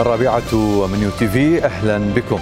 الرابعة ومن تي في أهلا بكم.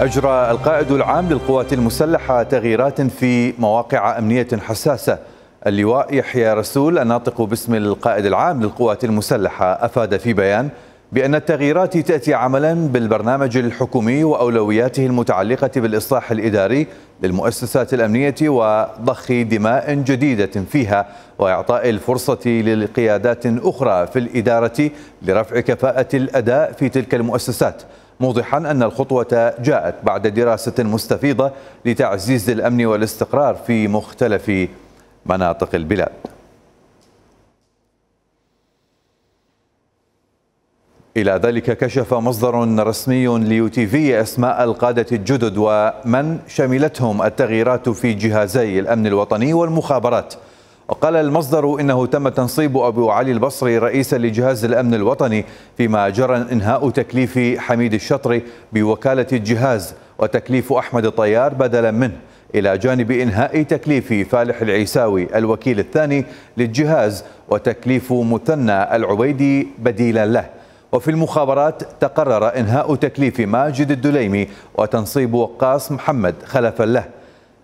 أجرى القائد العام للقوات المسلحة تغييرات في مواقع أمنية حساسة. اللواء يحيى رسول الناطق باسم القائد العام للقوات المسلحة أفاد في بيان بأن التغييرات تأتي عملا بالبرنامج الحكومي وأولوياته المتعلقة بالإصلاح الإداري للمؤسسات الأمنية وضخ دماء جديدة فيها وإعطاء الفرصة لقيادات أخرى في الإدارة لرفع كفاءة الأداء في تلك المؤسسات. موضحا أن الخطوة جاءت بعد دراسة مستفيضة لتعزيز الأمن والاستقرار في مختلف مناطق البلاد. إلى ذلك كشف مصدر رسمي ليو تي في أسماء القادة الجدد ومن شملتهم التغييرات في جهازي الأمن الوطني والمخابرات. وقال المصدر إنه تم تنصيب أبو علي البصري رئيسا لجهاز الأمن الوطني فيما جرى إنهاء تكليف حميد الشطري بوكالة الجهاز وتكليف أحمد الطيار بدلا منه إلى جانب إنهاء تكليف فالح العيساوي الوكيل الثاني للجهاز وتكليف مثنى العبيدي بديلا له. وفي المخابرات تقرر إنهاء تكليف ماجد الدليمي وتنصيب وقاص محمد خلفا له.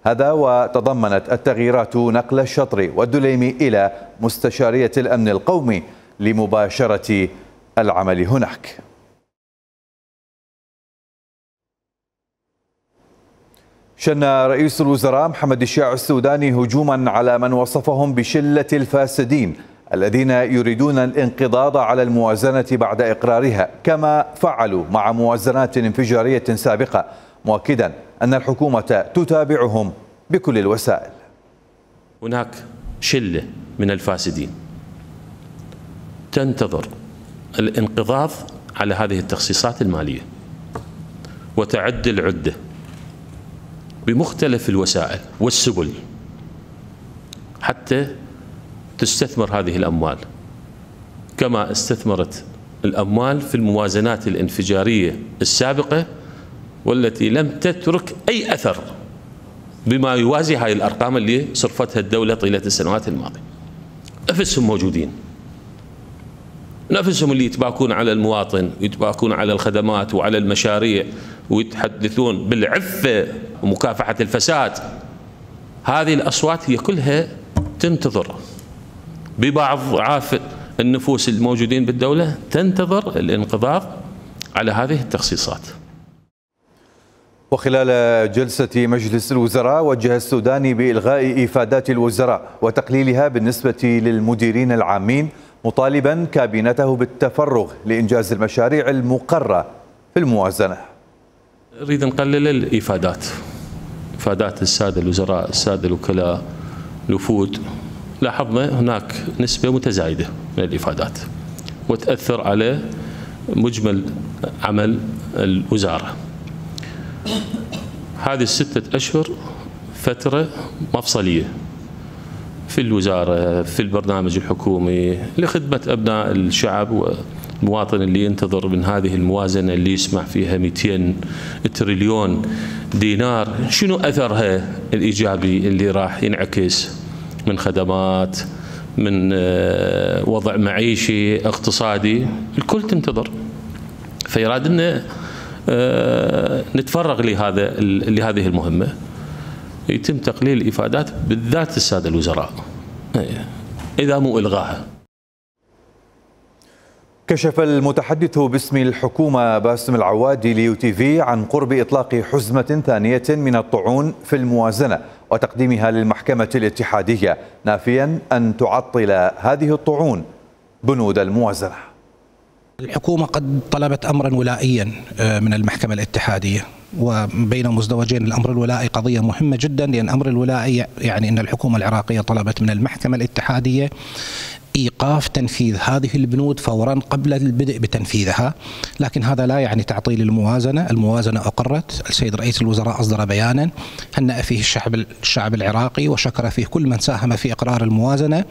هذا وتضمنت التغييرات نقل الشطر والدليمي إلى مستشارية الأمن القومي لمباشرة العمل هناك. شن رئيس الوزراء محمد الشيع السوداني هجوما على من وصفهم بشلة الفاسدين الذين يريدون الانقضاض على الموازنة بعد إقرارها كما فعلوا مع موازنات انفجارية سابقة. مؤكدا أن الحكومة تتابعهم بكل الوسائل. هناك شلة من الفاسدين. تنتظر الانقضاض على هذه التخصيصات المالية. وتعد العدة بمختلف الوسائل والسبل حتى تستثمر هذه الأموال. كما استثمرت الأموال في الموازنات الانفجارية السابقة والتي لم تترك أي أثر بما يوازي هاي الأرقام اللي صرفتها الدولة طيلة السنوات الماضية. نفسهم موجودين. نفسهم اللي يتباكون على المواطن يتباكون على الخدمات وعلى المشاريع ويتحدثون بالعفة ومكافحة الفساد. هذه الأصوات هي كلها تنتظر. ببعض عاف النفوس الموجودين بالدولة تنتظر الانقضاض على هذه التخصيصات. وخلال جلسة مجلس الوزراء وجه السوداني بإلغاء إفادات الوزراء وتقليلها بالنسبة للمديرين العامين مطالبا كابينته بالتفرغ لإنجاز المشاريع المقرة في الموازنة. نريد نقلل الإفادات إفادات السادة الوزراء السادة الوكلاء الوفود لاحظنا هناك نسبة متزايدة من الإفادات وتأثر على مجمل عمل الوزارة. هذه الستة أشهر فترة مفصلية في الوزارة في البرنامج الحكومي لخدمة أبناء الشعب والمواطن اللي ينتظر من هذه الموازنة اللي يسمع فيها 200 تريليون دينار. شنو أثرها الإيجابي اللي راح ينعكس؟ من خدمات من آه، وضع معيشي اقتصادي الكل تنتظر. فيراد أن آه، نتفرغ لهذا لهذه المهمة. يتم تقليل الإفادات بالذات السادة الوزراء. إذا مو إلغاها. كشف المتحدث باسم الحكومة باسم العوادي ليو تي في عن قرب إطلاق حزمة ثانية من الطعون في الموازنة. وتقديمها للمحكمة الاتحادية نافيا أن تعطل هذه الطعون بنود الموازنة. الحكومة قد طلبت أمرا ولائيا آه، من المحكمة الاتحادية وبين مزدوجين الأمر الولائي قضية مهمة جدا لأن الامر الولائي يعني أن الحكومة العراقية طلبت من المحكمة الاتحادية إيقاف تنفيذ هذه البنود فورا قبل البدء بتنفيذها، لكن هذا لا يعني تعطيل الموازنة، الموازنة أقرت، السيد رئيس الوزراء أصدر بيانا هنأ فيه الشعب الشعب العراقي وشكر فيه كل من ساهم في إقرار الموازنة،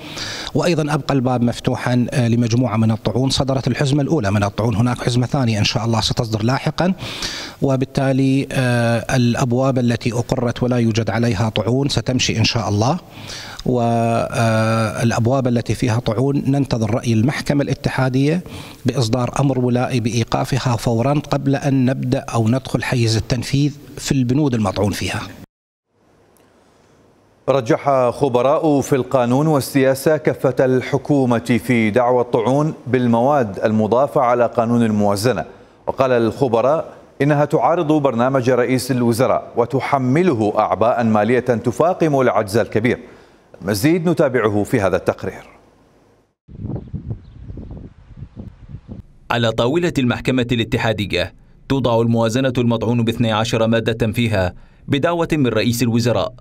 وأيضا أبقى الباب مفتوحا آه، لمجموعة من الطعون، صدرت الحزمة الأولى من الطعون، هناك حزمة ثانية إن شاء الله ستصدر لاحقا، وبالتالي الأبواب التي أقرت ولا يوجد عليها طعون ستمشي إن شاء الله. والأبواب التي فيها طعون ننتظر رأي المحكمة الاتحادية بإصدار أمر ولائي بإيقافها فورا قبل أن نبدأ أو ندخل حيز التنفيذ في البنود المطعون فيها. رجح خبراء في القانون والسياسة كفة الحكومة في دعوى الطعون بالمواد المضافة على قانون الموازنة وقال الخبراء إنها تعارض برنامج رئيس الوزراء وتحمله أعباء مالية تفاقم العجز الكبير مزيد نتابعه في هذا التقرير. على طاولة المحكمة الاتحادية توضع الموازنة المطعون باثني عشر مادة فيها بدعوة من رئيس الوزراء.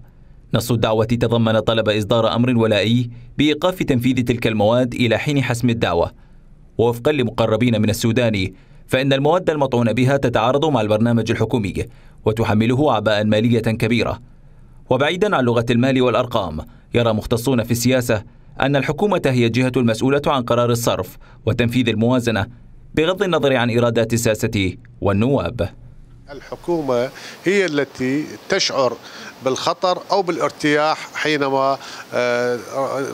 نص الدعوة تضمن طلب إصدار أمر ولائي بإيقاف تنفيذ تلك المواد إلى حين حسم الدعوة. ووفقا لمقربين من السوداني فإن المواد المطعون بها تتعارض مع البرنامج الحكومي وتحمله أعباء مالية كبيرة. وبعيدا عن لغة المال والأرقام يرى مختصون في السياسة أن الحكومة هي الجهة المسؤولة عن قرار الصرف وتنفيذ الموازنة بغض النظر عن إيرادات الساسة والنواب. الحكومة هي التي تشعر بالخطر أو بالارتياح حينما آه،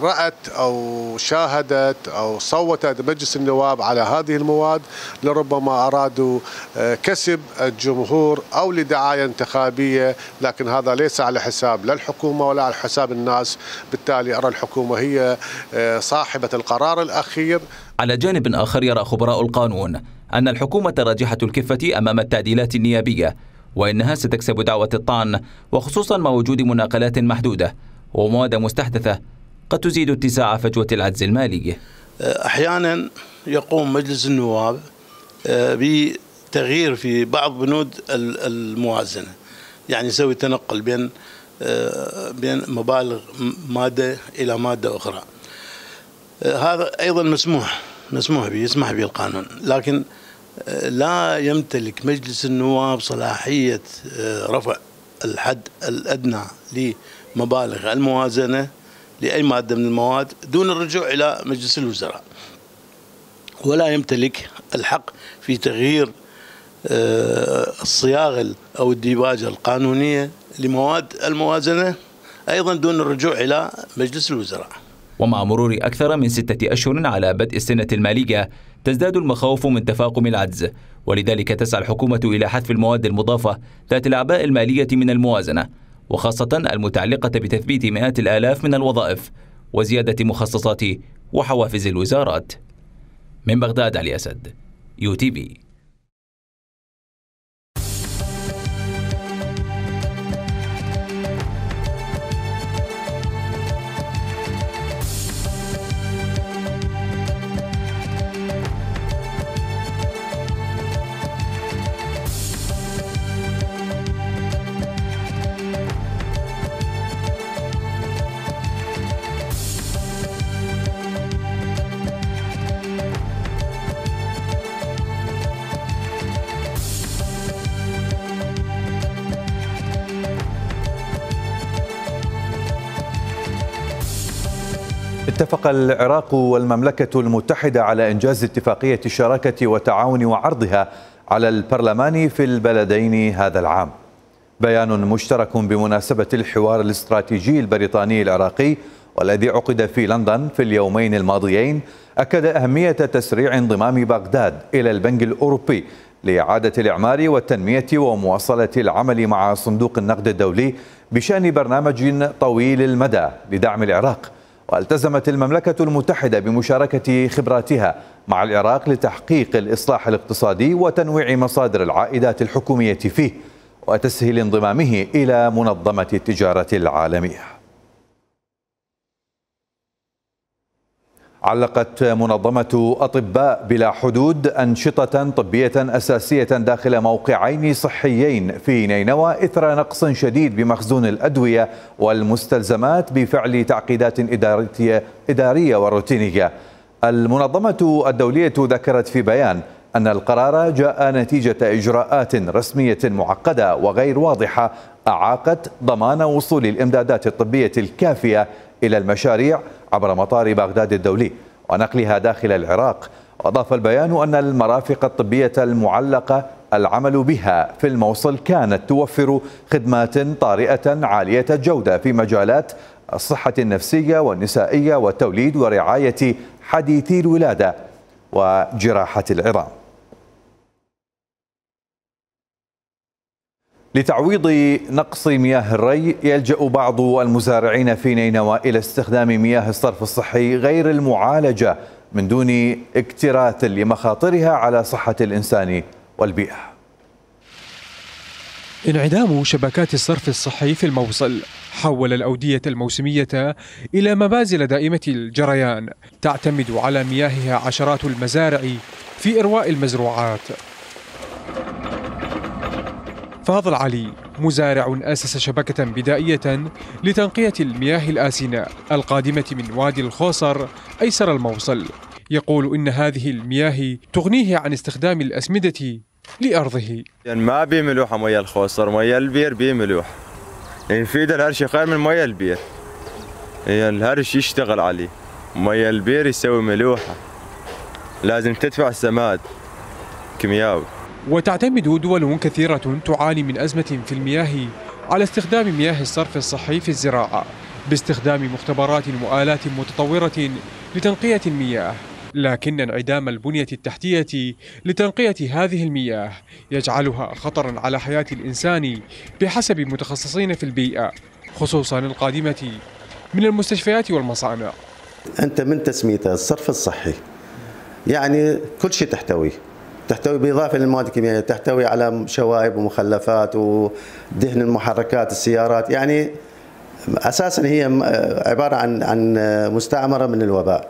رأت أو شاهدت أو صوتت مجلس النواب على هذه المواد لربما أرادوا آه، كسب الجمهور أو لدعاية انتخابية لكن هذا ليس على حساب لا الحكومة ولا على حساب الناس. بالتالي أرى الحكومة هي آه، صاحبة القرار الأخير. على جانب آخر يرى خبراء القانون أن الحكومة راجحة الكفة أمام التعديلات النيابية. وإنها ستكسب دعوة الطعن وخصوصا مع وجود مناقلات محدودة ومواد مستحدثة قد تزيد اتساع فجوة العجز المالي. أحيانا يقوم مجلس النواب آه، بتغيير في بعض بنود الموازنة يعني يسوي تنقل بين آه، بين مبالغ مادة إلى مادة أخرى. آه، هذا أيضا مسموح مسموح به يسمح به القانون لكن لا يمتلك مجلس النواب صلاحية آه، رفع الحد الأدنى لمبالغ الموازنة لأي مادة من المواد دون الرجوع إلى مجلس الوزراء. ولا يمتلك الحق في تغيير آه، الصياغة أو الديباجة القانونية لمواد الموازنة أيضا دون الرجوع إلى مجلس الوزراء. ومع مرور أكثر من ستة أشهر على بدء السنة المالية تزداد المخاوف من تفاقم العجز. ولذلك تسعى الحكومة إلى حذف المواد المضافة ذات الأعباء المالية من الموازنة وخاصة المتعلقة بتثبيت مئات الآلاف من الوظائف وزيادة مخصصات وحوافز الوزارات. من بغداد علي أسد يو تي اتفق العراق والمملكة المتحدة على إنجاز اتفاقية الشراكة والتعاون وعرضها على البرلمان في البلدين هذا العام. بيان مشترك بمناسبة الحوار الاستراتيجي البريطاني العراقي والذي عقد في لندن في اليومين الماضيين أكد أهمية تسريع انضمام بغداد إلى البنك الأوروبي لإعادة الإعمار والتنمية ومواصلة العمل مع صندوق النقد الدولي بشأن برنامج طويل المدى لدعم العراق. والتزمت المملكة المتحدة بمشاركة خبراتها مع العراق لتحقيق الإصلاح الاقتصادي وتنويع مصادر العائدات الحكومية فيه وتسهيل انضمامه إلى منظمة التجارة العالمية. علقت منظمة أطباء بلا حدود أنشطة طبية أساسية داخل موقعين صحيين في نينوى إثر نقص شديد بمخزون الأدوية والمستلزمات بفعل تعقيدات إدارية, وروتينية. المنظمة الدولية ذكرت في بيان أن القرار جاء نتيجة إجراءات رسمية معقدة وغير واضحة أعاقت ضمان وصول الإمدادات الطبية الكافية إلى المشاريع عبر مطار بغداد الدولي ونقلها داخل العراق. وأضاف البيان أن المرافق الطبية المعلقة العمل بها في الموصل كانت توفر خدمات طارئة عالية الجودة في مجالات الصحة النفسية والنسائية والتوليد ورعاية حديثي الولادة وجراحة العظام. لتعويض نقص مياه الري يلجأ بعض المزارعين في نينوى إلى استخدام مياه الصرف الصحي غير المعالجة من دون اكتراث لمخاطرها على صحة الإنسان والبيئة. انعدام شبكات الصرف الصحي في الموصل حول الأودية الموسمية إلى مبازل دائمة الجريان تعتمد على مياهها عشرات المزارع في إرواء المزروعات. فاضل علي مزارع أسس شبكة بدائية لتنقية المياه الآسنة القادمة من وادي الخوصر أيسر الموصل. يقول إن هذه المياه تغنيه عن استخدام الأسمدة لأرضه. يعني ما بي ملوحة مياه الخوصر مياه البير بي ملوح يعني يفيد الهرش خير من مياه البير. يعني الهرش يشتغل عليه مياه البير يسوي ملوحة. لازم تدفع السماد كيمياوي. وتعتمد دول كثيرة تعاني من أزمة في المياه على استخدام مياه الصرف الصحي في الزراعة باستخدام مختبرات وآلات متطورة لتنقية المياه. لكن انعدام البنية التحتية لتنقية هذه المياه يجعلها خطرا على حياة الإنسان بحسب متخصصين في البيئة خصوصا القادمة من المستشفيات والمصانع. أنت من تسميته الصرف الصحي. يعني كل شيء تحتويه. تحتوي بالاضافه للمواد الكيميائية تحتوي على شوائب ومخلفات ودهن المحركات السيارات يعني أساسا هي عبارة عن عن مستعمرة من الوباء.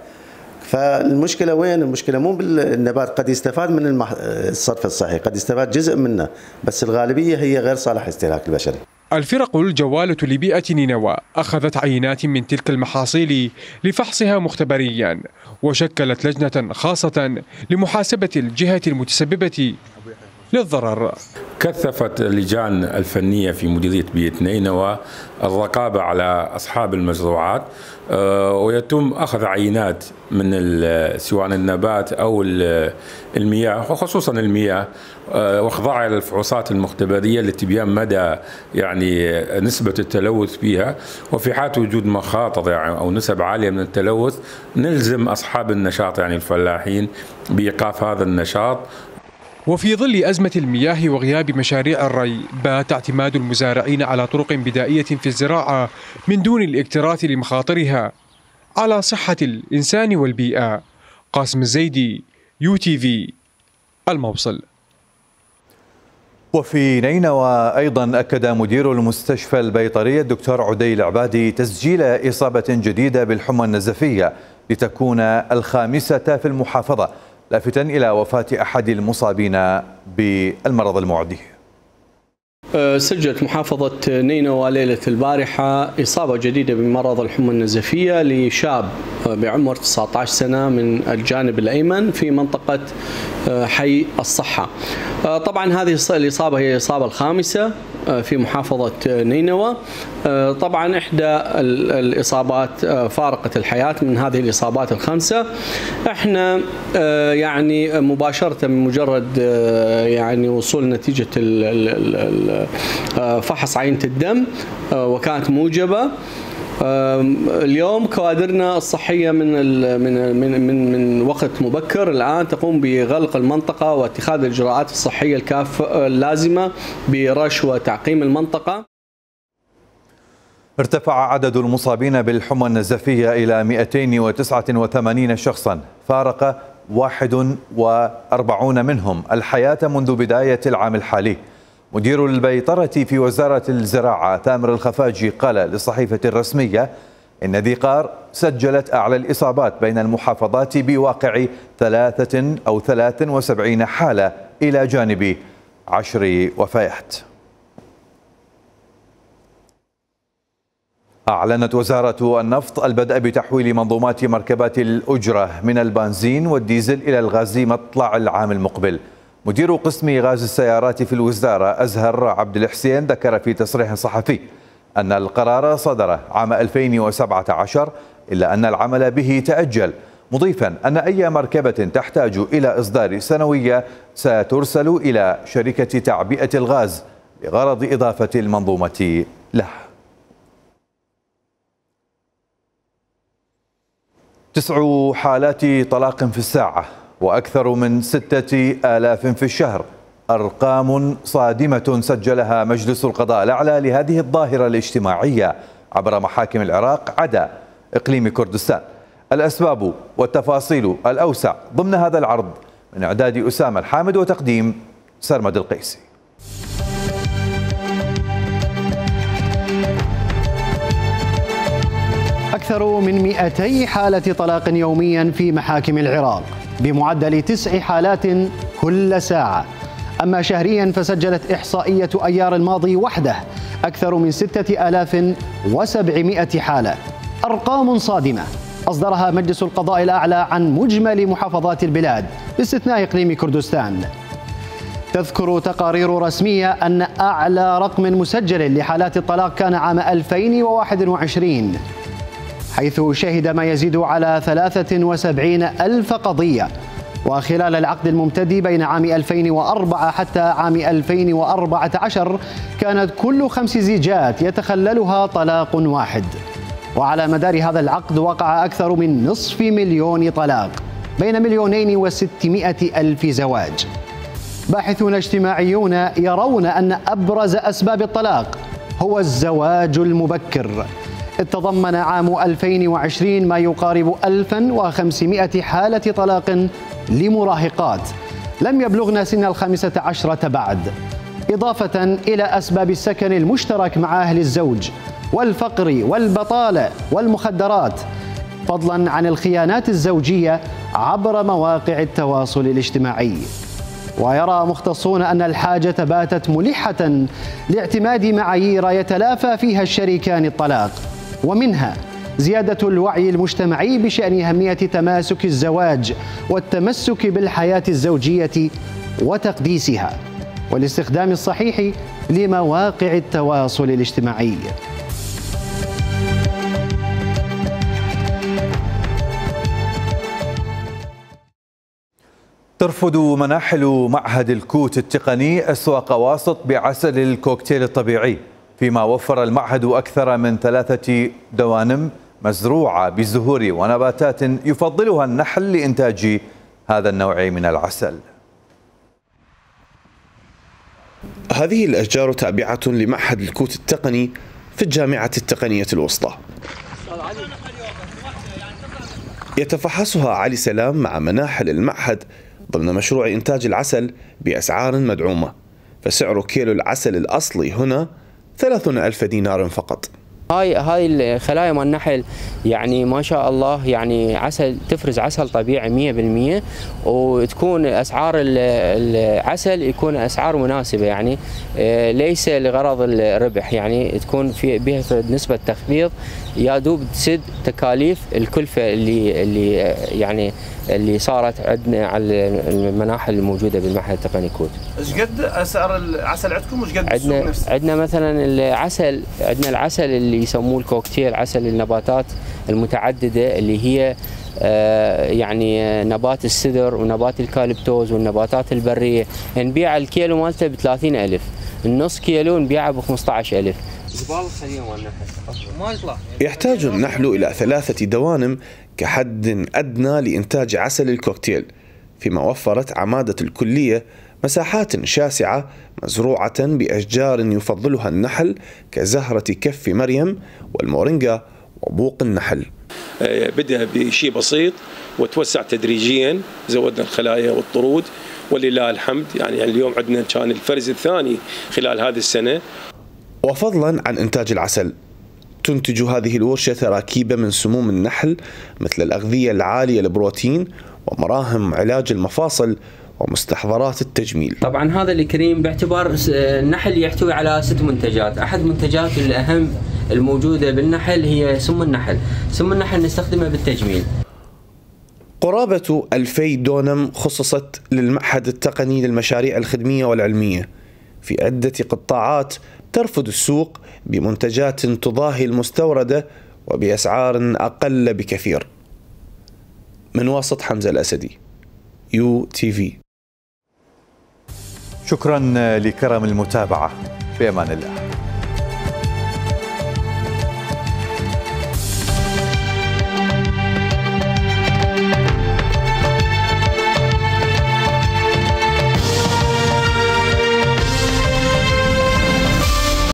فالمشكلة وين؟ المشكلة مو بالنبات قد يستفاد من الصرف الصحي قد يستفاد جزء منه بس الغالبية هي غير صالحه لاستهلاك البشري. الفرق الجوالة لبيئة نينوى أخذت عينات من تلك المحاصيل لفحصها مختبريا وشكلت لجنة خاصة لمحاسبة الجهة المتسببة للضرر. كثفت اللجان الفنية في مديرية بيئة نينوى الرقابة على أصحاب المزروعات آه، ويتم أخذ عينات من سواء النبات أو المياه وخصوصا المياه آه، واخضاعها إلى الفحوصات المختبرية لتبيان مدى يعني نسبة التلوث فيها. وفي حال وجود مخاطر يعني أو نسب عالية من التلوث نلزم أصحاب النشاط يعني الفلاحين بإيقاف هذا النشاط وفي ظل أزمة المياه وغياب مشاريع الري بات اعتماد المزارعين على طرق بدائية في الزراعة من دون الاكتراث لمخاطرها. على صحة الإنسان والبيئة قاسم الزيدي يو تي في الموصل. وفي نينوى أيضا أكد مدير المستشفى البيطري الدكتور عدي العبادي تسجيل إصابة جديدة بالحمى النزفية لتكون الخامسة في المحافظة. لافتا إلى وفاة أحد المصابين بالمرض المعدي. أه، سجلت محافظة نينوى ليلة البارحة إصابة جديدة بمرض الحمى النزفية لشاب بعمر 19 سنة من الجانب الأيمن في منطقة أه، حي الصحة. أه، طبعا هذه الإصابة هي الإصابة الخامسة في محافظة نينوى. طبعا إحدى الإصابات فارقت الحياة من هذه الإصابات الخمسة إحنا يعني مباشرة من مجرد يعني وصول نتيجة فحص عينة الدم وكانت موجبة. اليوم كوادرنا الصحية من من من من, وقت مبكر الآن تقوم بغلق المنطقة واتخاذ الاجراءات الصحية الكافه اللازمة برش وتعقيم المنطقة. ارتفع عدد المصابين بالحمى النزفية إلى 289 شخصا فارق 41 منهم الحياة منذ بداية العام الحالي. مدير البيطرة في وزارة الزراعة ثامر الخفاجي قال للصحيفة الرسمية إن ذيقار سجلت أعلى الإصابات بين المحافظات بواقع ثلاثة أو ثلاث وسبعين حالة إلى جانب عشر وفيات. أعلنت وزارة النفط البدء بتحويل منظومات مركبات الأجرة من البنزين والديزل إلى الغاز مطلع العام المقبل. مدير قسم غاز السيارات في الوزارة أزهر عبد الحسين ذكر في تصريح صحفي أن القرار صدر عام 2017 إلا أن العمل به تأجل مضيفا أن أي مركبة تحتاج إلى إصدار سنوية سترسل إلى شركة تعبئة الغاز لغرض إضافة المنظومة له. تسع حالات طلاق في الساعة. وأكثر من ستة آلاف في الشهر. أرقام صادمة سجلها مجلس القضاء الأعلى لهذه الظاهرة الاجتماعية عبر محاكم العراق عدا. إقليم كردستان. الأسباب والتفاصيل الأوسع ضمن هذا العرض من إعداد أسامة الحامد وتقديم سرمد القيسي. أكثر من 200 حالة طلاق يوميا في محاكم العراق. بمعدل تسع حالات كل ساعة. أما شهريا فسجلت إحصائية أيار الماضي وحده أكثر من 6700 حالة. أرقام صادمة. أصدرها مجلس القضاء الأعلى عن مجمل محافظات البلاد باستثناء إقليم كردستان. تذكر تقارير رسمية أن أعلى رقم مسجل لحالات الطلاق كان عام 2021 حيث شهد ما يزيد على 73 ألف قضية. وخلال العقد الممتد بين عام 2004 حتى عام 2014 كانت كل خمس زيجات يتخللها طلاق واحد. وعلى مدار هذا العقد وقع أكثر من نصف مليون طلاق بين مليونين وستمائة ألف زواج. باحثون اجتماعيون يرون أن أبرز أسباب الطلاق هو الزواج المبكر. تضمن عام 2020 ما يقارب 1500 حالة طلاق لمراهقات. لم يبلغن سن الخامسة عشرة بعد. إضافة إلى أسباب السكن المشترك مع أهل الزوج والفقر والبطالة والمخدرات فضلا عن الخيانات الزوجية عبر مواقع التواصل الاجتماعي. ويرى مختصون أن الحاجة باتت ملحة لاعتماد معايير يتلافى فيها الشريكان الطلاق. ومنها زيادة الوعي المجتمعي بشأن أهمية تماسك الزواج والتمسك بالحياة الزوجية وتقديسها والاستخدام الصحيح لمواقع التواصل الاجتماعي. ترفض مناحل معهد الكوت التقني أسواق واسط بعسل الكوكتيل الطبيعي. فيما وفر المعهد أكثر من ثلاثة دوانم مزروعة بزهور ونباتات يفضلها النحل لإنتاج هذا النوع من العسل. هذه الأشجار تابعة لمعهد الكوت التقني في الجامعة التقنية الوسطى. يتفحصها علي سلام مع مناحل المعهد ضمن مشروع إنتاج العسل بأسعار مدعومة فسعر كيلو العسل الأصلي هنا ثلاثون ألف دينار فقط. هاي هاي الخلايا مال النحل يعني ما شاء الله يعني عسل تفرز عسل طبيعي 100% وتكون أسعار العسل يكون أسعار مناسبة يعني آه، ليس لغرض الربح يعني تكون في بها نسبة تخفيض يا دوب تسد تكاليف الكلفة اللي اللي يعني اللي صارت عندنا على المناحل الموجودة بالمعهد التقني كوت. إيش قد أسعار العسل عندكم وإيش قد عندنا نفسه؟ عندنا مثلا العسل عندنا العسل اللي يسموه الكوكتيل عسل النباتات المتعددة اللي هي آه، يعني نبات السدر ونبات الكاليبتوز والنباتات البرية. نبيع الكيلو مالته ب 30000 النص كيلو نبيعه ب 15000 يحتاج النحل إلى ثلاثة دوانم كحد أدنى لإنتاج عسل الكوكتيل فيما وفرت عمادة الكلية مساحات شاسعة مزروعة بأشجار يفضلها النحل كزهرة كف مريم والمورينجا وبوق النحل. آه، بدأ بشيء بسيط وتوسع تدريجيا زودنا الخلايا والطرود ولله الحمد. يعني اليوم عندنا كان الفرز الثاني خلال هذه السنة. وفضلا عن إنتاج العسل. تنتج هذه الورشة تراكيب من سموم النحل مثل الأغذية العالية البروتين ومراهم علاج المفاصل ومستحضرات التجميل. طبعا هذا الكريم باعتبار النحل يحتوي على ست منتجات. أحد منتجات الأهم الموجودة بالنحل هي سم النحل. سم النحل نستخدمه بالتجميل. قرابة ألفي دونم خصصت للمعهد التقني للمشاريع الخدمية والعلمية. في عدة قطاعات ترفض السوق بمنتجات تضاهي المستوردة وبأسعار أقل بكثير. من واسط حمزة الأسدي يو تي في. شكرا لكرم المتابعة. بأمان الله.